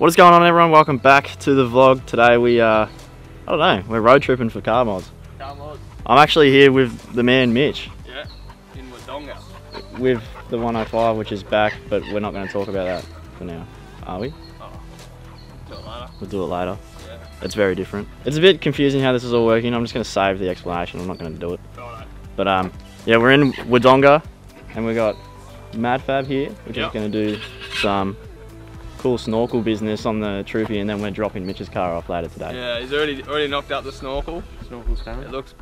What is going on everyone? Welcome back to the vlog. Today we, uh, I don't know, we're road tripping for car mods. Car mods. I'm actually here with the man Mitch, Yeah, in Wodonga. with the 105 which is back, but we're not going to talk about that for now, are we? Oh, do it later. We'll do it later. Yeah. It's very different. It's a bit confusing how this is all working. I'm just going to save the explanation. I'm not going to do it. But um, yeah, we're in Wodonga and we got Madfab here, which Yep. is going to do some cool snorkel business on the Troopy, and then we're dropping Mitch's car off later today. Yeah, he's already already knocked out the snorkel. Snorkel's It looks.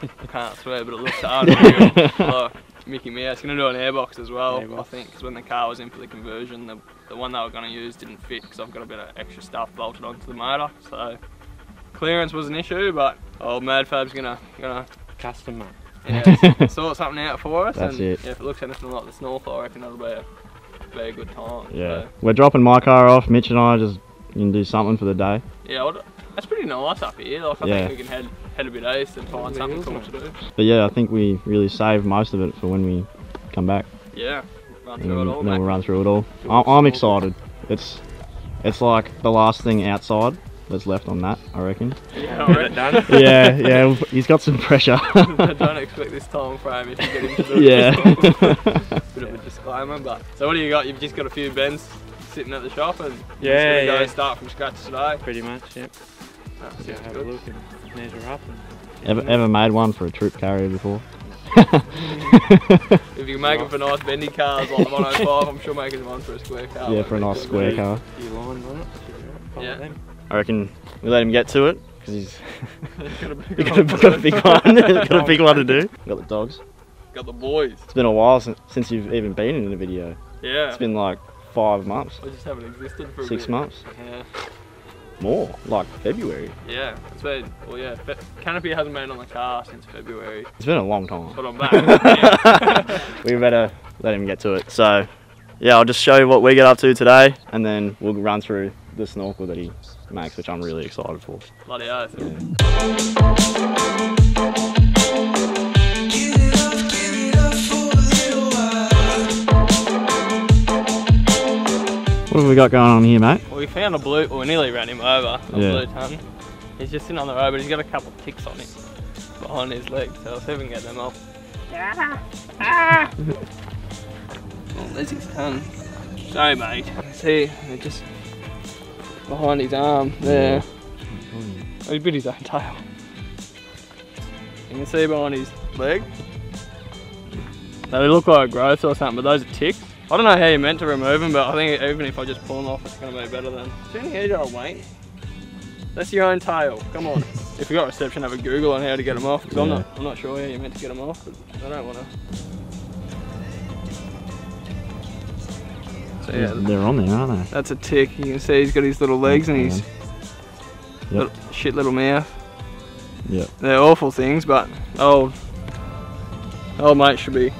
I can't swear, but it looks unreal. like oh, Mickey Mouse. Gonna do an airbox as well, I think, because when the car was in for the conversion, the, the one they were gonna use didn't fit because I've got a bit of extra stuff bolted onto the motor. So clearance was an issue, but old Madfab's gonna gonna Custom mate. yeah, sort something out for us. That's and it. Yeah, if it looks anything like the snorkel, I reckon it'll be a, be a good time. Yeah. So, We're dropping my car off. Mitch and I just can do something for the day. yeah, well, that's pretty nice up here. Like I Yeah. think we can head head a bit east and find something cool to do. But yeah, I think we really saved most of it for when we come back. Yeah, run And through then, it all. then mate. we'll run through it all. I'm, I'm excited. It's it's like the last thing outside that's left on that, I reckon. Yeah, I reckon. yeah, yeah, he's got some pressure. I don't expect this time frame if you get him to do yeah. Bit of a disclaimer, but so what do you got? You've just got a few bends sitting at the shop and you're Yeah, just gonna go yeah. and start from scratch today. Pretty much, yep. That Go sounds have good. a look and measure up. And ever, mm. ever made one for a troop carrier before? If you can make them for nice bendy cars like the 105, I'm sure making one for a square car. Yeah, for a nice square car. few lines on it. should be Yeah. Them. I reckon we let him get to it because he's got a big he's got, a, one. got a big one. got a big one to do. Got the dogs. Got the boys. It's been a while since, since you've even been in a video. Yeah. It's been like five months, I just haven't existed for a six bit. months, Yeah. more, like February. Yeah. It's been, well, yeah. Fe- Canopy hasn't been on the car since February, It's been a long time. but I'm back. Yeah. we better let him get to it. So, yeah, I'll just show you what we get up to today, and then we'll run through the snorkel that he makes, which I'm really excited for. Bloody oath. What have we got going on here, mate? Well, we found a blue, well, we nearly ran him over, a Yeah. blue tongue. He's just sitting on the road, but he's got a couple of ticks on him behind his legs, so I'll see if we can get them off. Ah. oh, there's his tongue. Sorry, mate. See, they're just behind his arm there. Oh, he bit his own tail. You can see behind his leg. They look like growth or something, but those are ticks. I don't know how you're meant to remove them, but I think even if I just pull them off, it's going to be better than. Your head old mate. That's your own tail. Come on. if you got reception, have a Google on how to get them off. Because I'm not, I'm not sure how you're meant to get them off. But I don't want to. Yeah, They're on there, aren't they? that's a tick. You can see he's got his little legs and his Yep. little, shit little mouth. Yep. They're awful things, but old old mate should be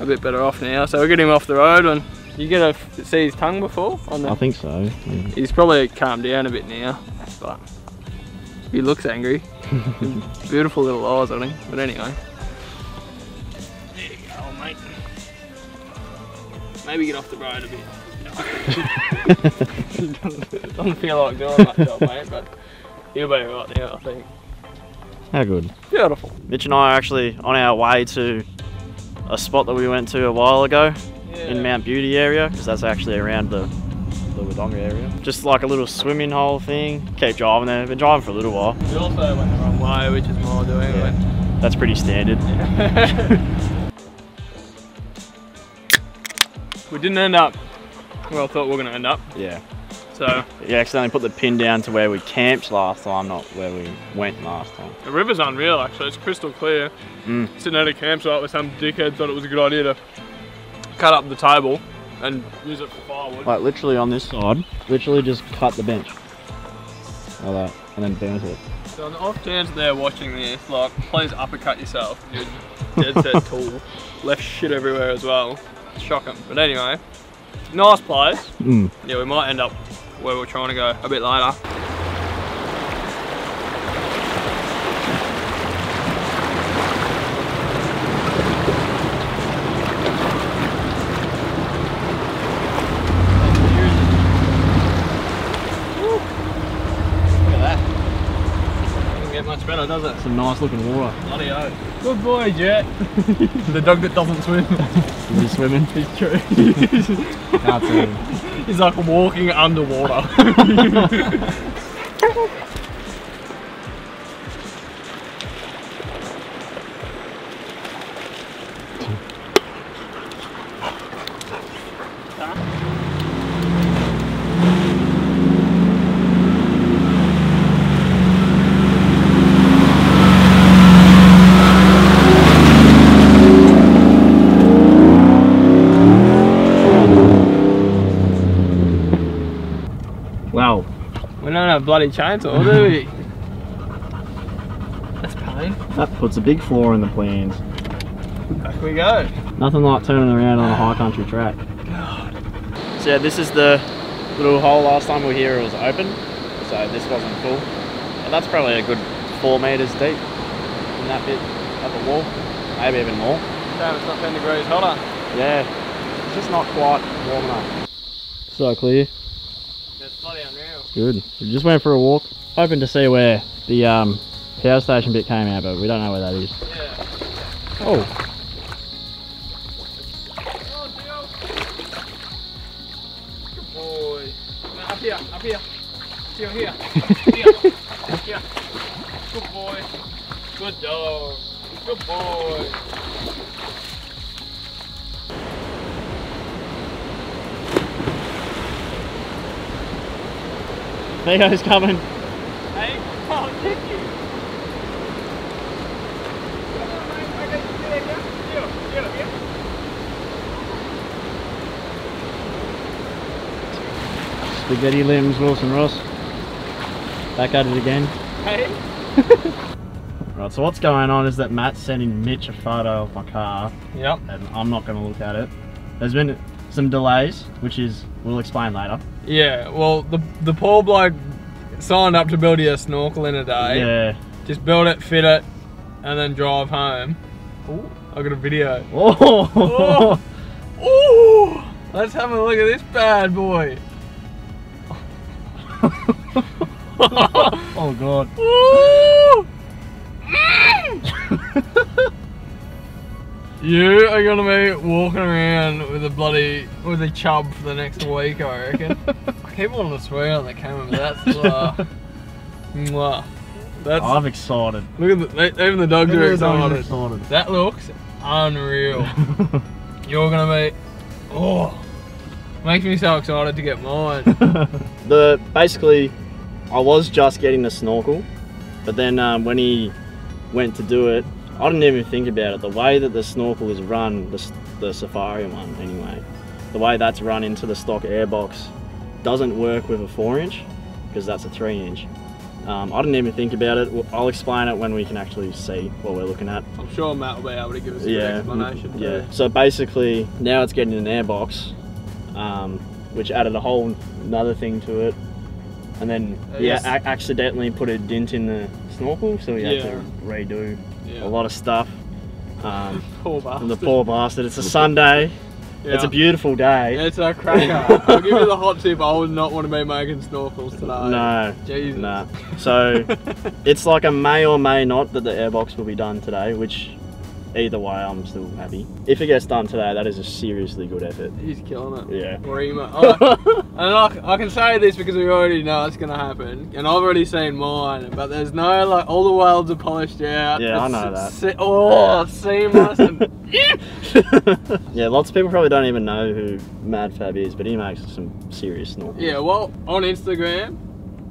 a bit better off now. So we'll get him off the road and you get to see his tongue before on the I think so. yeah. He's probably calmed down a bit now, but he looks angry. Beautiful little eyes on him. But anyway. Maybe get off the road a bit. doesn't, doesn't feel like doing much, old mate, but he'll be right now, I think. How good. Beautiful. Mitch and I are actually on our way to a spot that we went to a while ago in Mount Beauty area, because that's actually around the the Wodonga area. Just like a little swimming hole thing. Keep driving there. Been driving for a little while. We also went the wrong way, which is more doing. Yeah. That's pretty standard. we didn't end up where I thought we were going to end up. Yeah. So You accidentally put the pin down to where we camped last time, not where we went last time. the river's unreal actually, it's crystal clear. Mm. Sitting at a campsite where some dickhead thought it was a good idea to cut up the table and use it for firewood. Like literally on this side, literally just cut the bench. Like that. And then burnt it. So on the off chance they're watching this, like please uppercut yourself. You're dead set tall. Left shit everywhere as well. Shocking. But anyway, nice place. Mm. Yeah, we might end up where we're trying to go a bit later. Better, does it? Some nice looking water. Bloody oath. Good boy, Jet. the dog that doesn't swim. Is he swimming? He's true. Can't see him. He's like walking underwater. Wow. we don't have bloody chainsaw, do we? That's pain. That puts a big flaw in the plans. Back we go. Nothing like turning around on a high country track. So yeah, this is the little hole last time we were here it was open, so this wasn't full. And that's probably a good four meters deep in that bit of the wall, maybe even more. Damn, it's not 10 degrees hotter. Yeah, it's just not quite warm enough. So clear, That's bloody unreal. Good. We just went for a walk, hoping to see where the um, power station bit came out, but we don't know where that is. Yeah. Oh, Oh, dear. Good up here, up here. Here, here. Here. here. Good boy. Good dog. Good boy. Theo's coming. Hey, oh, thank you. Spaghetti limbs, Wilson Ross. Back at it again. Hey. Right, so what's going on is that Matt's sending Mitch a photo of my car, Yep. and I'm not going to look at it. There's been some delays, which is we'll explain later. Yeah, well, the the poor bloke signed up to build you a snorkel in a day. Yeah. Just build it, fit it, and then drive home. Ooh, I got a video. Oh. oh. Ooh, let's have a look at this bad boy. oh god. Ooh. you are gonna be walking around with a bloody with a chub for the next week, I reckon. I keep wanting to swear on the camera, but that's uh, mwah. That's I'm excited. look at the, even the dogs are excited. excited. That looks unreal. You're gonna be oh makes me so excited to get mine. the basically, I was just getting the snorkel, but then um, when he went to do it, I didn't even think about it. The way that the snorkel is run, the, the Safari one anyway, the way that's run into the stock airbox doesn't work with a four inch because that's a three inch. Um, I didn't even think about it. I'll explain it when we can actually see what we're looking at. I'm sure Matt will be able to give us a good Yeah, explanation. yeah. So basically, now it's getting an airbox, um, which added a whole another thing to it, and then Uh, yeah, yes. accidentally put a dint in the snorkel, so we had to redo Yeah. a lot of stuff. Um, Poor bastard. and the poor bastard. It's a Sunday. It's a beautiful day. It's a cracker. I'll give you the hot tip. I would not want to be making snorkels today. No, Jesus. no. So it's like a may or may not that the airbox will be done today, which either way, I'm still happy. If it gets done today, that is a seriously good effort. He's killing it. Yeah. Rima. I, and I, I can say this because we already know it's going to happen. And I've already seen mine. But there's no, like, all the welds are polished out. Yeah, I know that. se- oh, seamless. and, yeah, lots of people probably don't even know who Mad Fab is, but he makes some serious snorkels. yeah, well, on Instagram,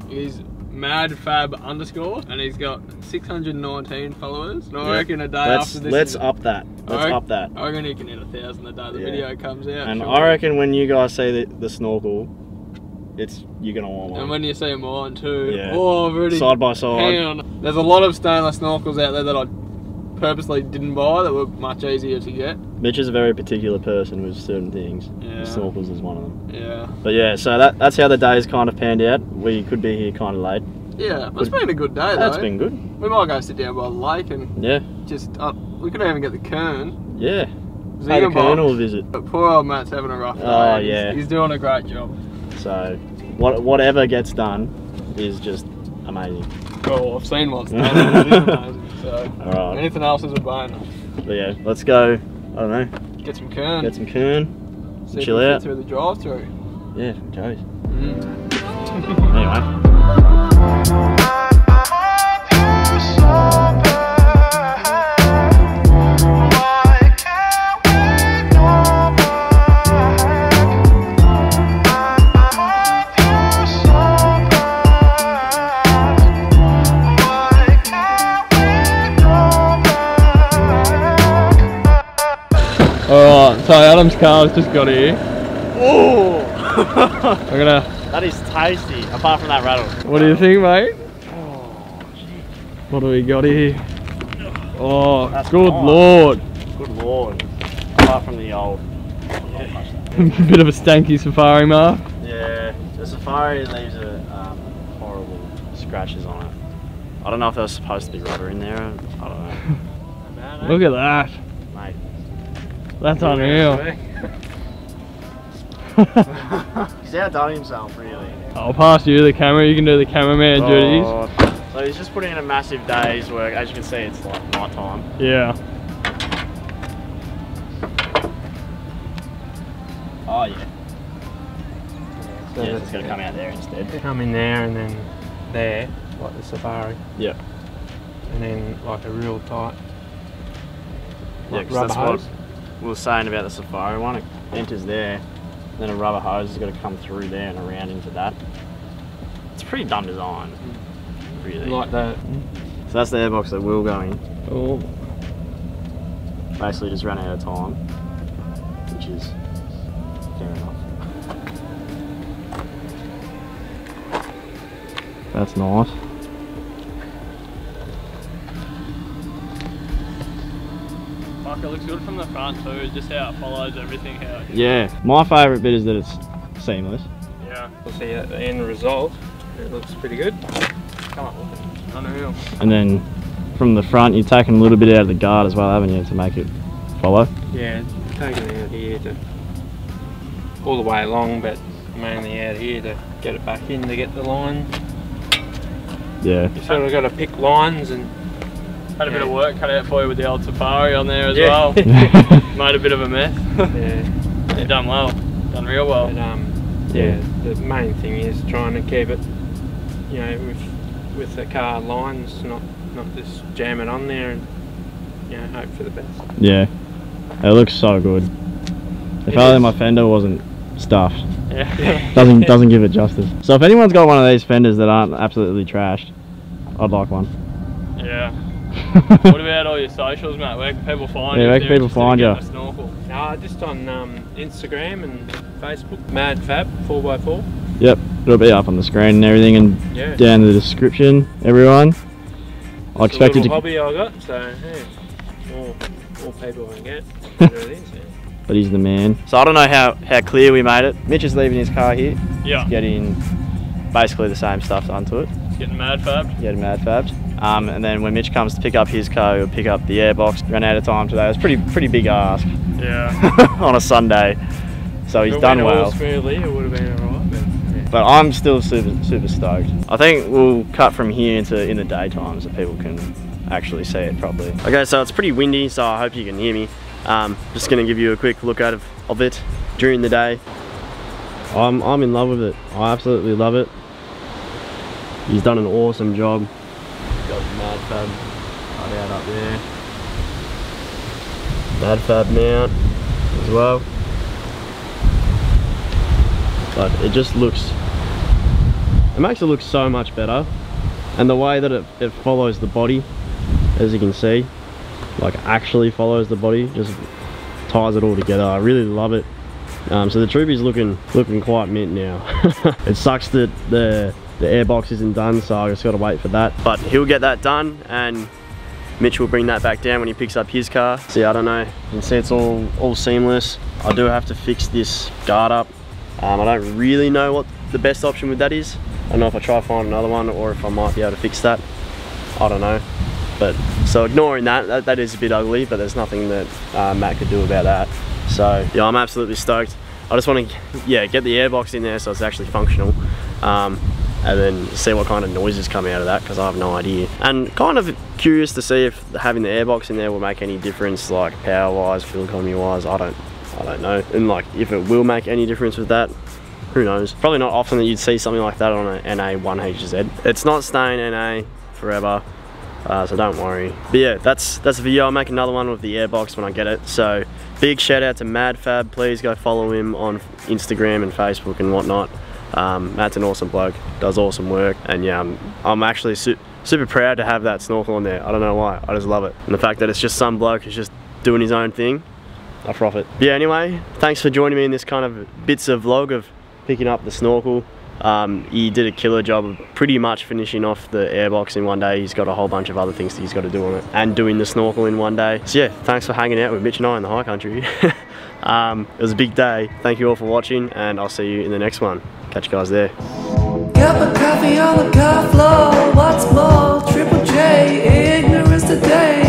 he's madfab underscore. And he's got 619 followers. And I Yeah. reckon a day let's after this. let's is- up that. Let's Alright. up that. I reckon he can hit a thousand a day the Yeah. video comes out. And sure. I reckon when you guys see the, the snorkel, it's you're gonna want one. And when you see mine too, Yeah. oh, I've Side by side. There's a lot of stainless snorkels out there that I purposely didn't buy that were much easier to get. Mitch is a very particular person with certain things. Yeah. Snorkels is one of them. Yeah. But yeah, so that that's how the day's kind of panned out. We could be here kind of late. Yeah, it's been a good day though. That's been good. We might go sit down by the lake and Yeah, just. Uh, we could even get the kern. yeah. Pay the colonel visit. But poor old Matt's having a rough day. Oh, yeah. He's, doing a great job. So what whatever gets done is just amazing. Well, I've seen one stand up, it is amazing. So anything else is a bonus. But yeah, let's go. I don't know. Get some kern. Get some kern. see chill out. through the drive-through. Yeah, Joey's. Mm. Anyway. so Adam's car's just got here. Oh, I'm gonna. that is tasty. Apart from that rattle. What do you think, mate? Oh, What do we got here? Oh, That's good nice. lord. Good lord. Apart from the old. Bit of a stanky safari mark. Yeah, the safari leaves a um, horrible scratches on it. I don't know if there was supposed to be rubber in there. I don't know, Look at that. Mate. That's unreal. He's out outdone himself, really. I'll pass you the camera. You can do the cameraman duties. Oh, So he's just putting in a massive day's work. As you can see, it's like night time. Yeah. Oh yeah. So yeah, it's gonna come out there instead. Come in there and then there, like the safari, Yeah. and then like a real tight. Yeah, rubber that's what hose. We were saying about the safari one. It enters there, then a rubber hose has got to come through there and around into that. It's a pretty dumb design, really. Like that. so that's the airbox that will go in. Oh, Basically, just ran out of time, which is fair enough. That's nice. Fuck! It looks good from the front too. Just how it follows everything. How. Yeah, my favourite bit is that it's seamless. Yeah. we'll see at the end result. It looks pretty good. Come on, look at it. Unreal. And then from the front, you're taking a little bit out of the guard as well, haven't you, to make it follow? Yeah, taking it out here to all the way along, but mainly out here to get it back in to get the line. Yeah. You sort of got to pick lines and Had a bit of work cut out for you with the old safari on there as Yeah. well. Made a bit of a mess. yeah, you done well. Done real well. but um, yeah, the main thing is trying to keep it, you know, with with the car lines, not not just jam it on there and you know hope for the best. Yeah. It looks so good. If It only is. my fender wasn't stuffed. Yeah. Doesn't doesn't give it justice. So if anyone's got one of these fenders that aren't absolutely trashed, I'd like one. Yeah. What about all your socials, mate? Where can people find Yeah, you? where can people find you? ya? Snorkel. No, just on um, Instagram and Facebook, Mad Fab 4x4. Yep, it'll be up on the screen and everything and Yeah. down in the description, everyone. I It's expect a you to hobby I got, so yeah, more, more people can get. Better yeah. but he's the man. So I don't know how, how clear we made it. Mitch is leaving his car here, Yeah. getting basically the same stuff onto to it. Getting mad fabbed. getting mad fabbed. Um, and then when Mitch comes to pick up his car, he'll pick up the airbox. Ran out of time today. It was pretty pretty big ask Yeah. on a Sunday. So he's it done well. smoothly, it would have been alright, but yeah. But I'm still super super stoked. I think we'll cut from here into in the daytime so people can actually see it properly. Okay, so it's pretty windy, so I hope you can hear me. Um, just gonna give you a quick look out of, of it during the day. I'm I'm in love with it. I absolutely love it. He's done an awesome job. Fab out up there. Mad Fab mount as well. But it just looks, it makes it look so much better. And the way that it, it follows the body, as you can see, like actually follows the body, just ties it all together. I really love it. Um, so the Troopy's looking looking quite mint now. it sucks that the the airbox isn't done, so I just got to wait for that. But he'll get that done, and Mitch will bring that back down when he picks up his car. See, I don't know. You can see it's all all seamless. I do have to fix this guard up. Um, I don't really know what the best option with that is. I don't know if I try to find another one or if I might be able to fix that. I don't know. But so ignoring that, that, that is a bit ugly, but there's nothing that uh, Matt could do about that. So yeah, I'm absolutely stoked. I just want to yeah get the airbox in there so it's actually functional. Um, and then see what kind of noises come out of that because I have no idea. And kind of curious to see if having the airbox in there will make any difference, like power wise, fuel economy wise. I don't, I don't know. And like if it will make any difference with that, who knows? Probably not often that you'd see something like that on an NA1HZ. It's not staying NA forever. Uh, so don't worry. But yeah, that's that's the video. I'll make another one with the airbox when I get it. So big shout out to MadFab. Please go follow him on Instagram and Facebook and whatnot. Um, Matt's an awesome bloke, does awesome work, and yeah, I'm, I'm actually su super proud to have that snorkel on there. I don't know why, I just love it. And the fact that it's just some bloke who's just doing his own thing, I profit. But yeah, anyway, thanks for joining me in this kind of bits of vlog of picking up the snorkel. Um, he did a killer job of pretty much finishing off the airbox in one day. He's got a whole bunch of other things that he's got to do on it and doing the snorkel in one day. So yeah, thanks for hanging out with Mitch and I in the high country. um, it was a big day. Thank you all for watching and I'll see you in the next one. Catch you guys there. Cup of coffee on the car floor. What's more, Triple J, ignorance today.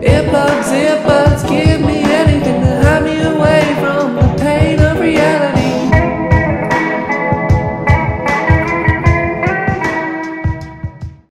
Earbuds.